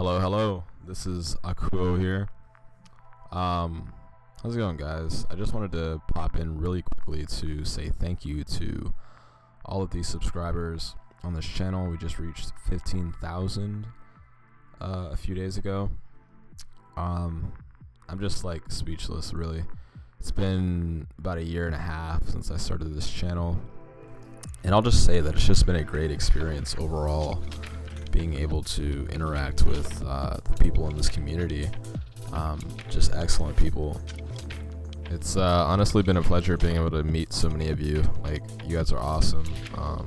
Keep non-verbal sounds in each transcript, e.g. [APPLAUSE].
Hello, hello. This is Akuo here. Um, how's it going, guys? I just wanted to pop in really quickly to say thank you to all of these subscribers on this channel. We just reached 15,000 uh, a few days ago. Um, I'm just like speechless, really. It's been about a year and a half since I started this channel. And I'll just say that it's just been a great experience overall being able to interact with uh, the people in this community. Um, just excellent people. It's uh, honestly been a pleasure being able to meet so many of you. Like, you guys are awesome. Um,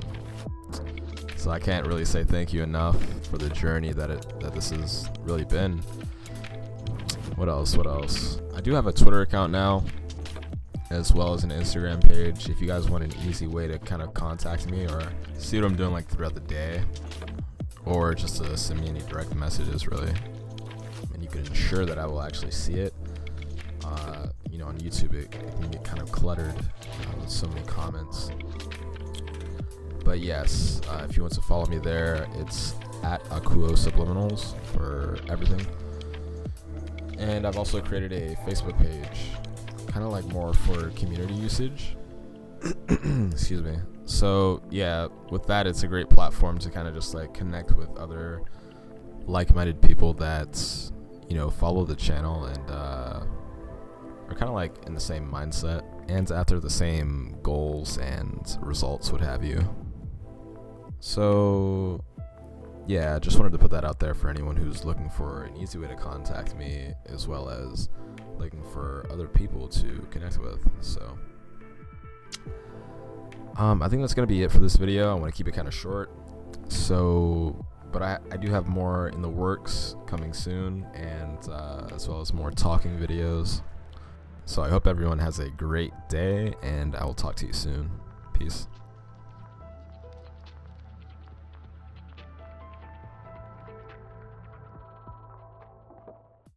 so I can't really say thank you enough for the journey that it that this has really been. What else? What else? I do have a Twitter account now, as well as an Instagram page. If you guys want an easy way to kind of contact me or see what I'm doing like throughout the day, or just to send me any direct messages, really, and you can ensure that I will actually see it. Uh, you know, on YouTube, it, it, can get kind of cluttered uh, with so many comments. But yes, uh, if you want to follow me there, it's at Akuo Subliminals for everything. And I've also created a Facebook page, kind of like more for community usage. [COUGHS] Excuse me. So yeah, with that, it's a great platform to kind of just like connect with other like-minded people that you know follow the channel and uh, are kind of like in the same mindset and after the same goals and results, what have you. So yeah, I just wanted to put that out there for anyone who's looking for an easy way to contact me, as well as looking for other people to connect with. So, um, I think that's gonna be it for this video. I want to keep it kind of short. So, but I, I do have more in the works coming soon, and uh, as well as more talking videos. So I hope everyone has a great day, and I will talk to you soon. Peace.